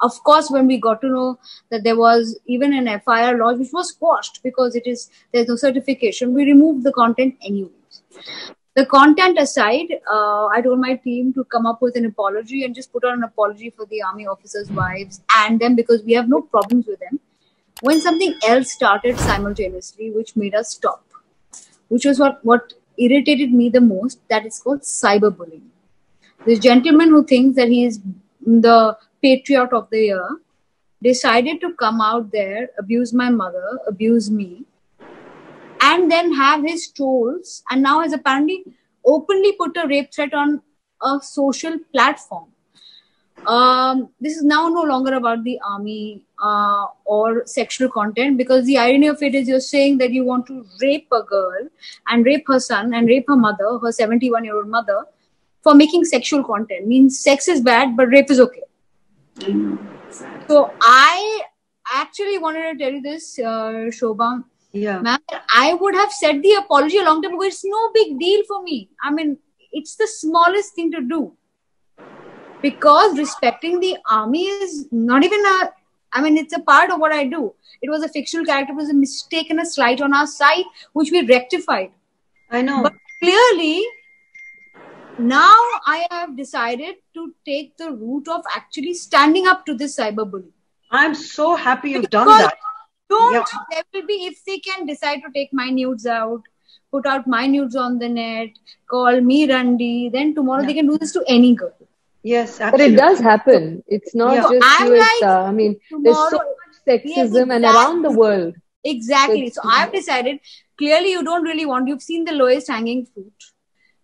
of course, when we got to know that there was even an FIR lodge, which was quashed because it is there's no certification, we removed the content anyways. The content aside, uh, I told my team to come up with an apology and just put on an apology for the army officers' wives and them because we have no problems with them. When something else started simultaneously, which made us stop, which was what what irritated me the most, that is called cyberbullying. This gentleman who thinks that he is the patriot of the year decided to come out there, abuse my mother, abuse me, and then have his trolls, and now has apparently openly put a rape threat on a social platform. Um, this is now no longer about the army uh, or sexual content because the irony of it is you're saying that you want to rape a girl and rape her son and rape her mother, her 71 year old mother, for making sexual content. Means sex is bad, but rape is okay. So I actually wanted to tell you this, uh, Shobha. Yeah. Ma'am, I would have said the apology a long time ago. It's no big deal for me. I mean, it's the smallest thing to do. Because respecting the army is not even a, I mean, it's a part of what I do. It was a fictional character, it was a mistake and a slight on our side, which we rectified. I know. But clearly, now I have decided to take the route of actually standing up to this cyberbullying. I'm so happy you've done that. Don't Yeah. there will be if they can decide to take my nudes out, put out my nudes on the net, call me Randi, then tomorrow they can do this to any girl. Yes, But it does happen. It's not Yeah. just I'm you. It's, like, uh, I mean, there's so tomorrow- much sexism and around the world. Exactly. So I've decided clearly you don't really want you've seen the lowest hanging fruit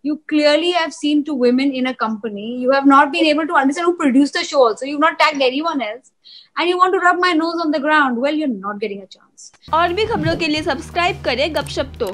You clearly have seen two women in a company. You have not been able to understand who produced the show also. You've not tagged anyone else. And you want to rub my nose on the ground. Well, you're not getting a chance. और भी खबरों के लिए subscribe करें गपशप तो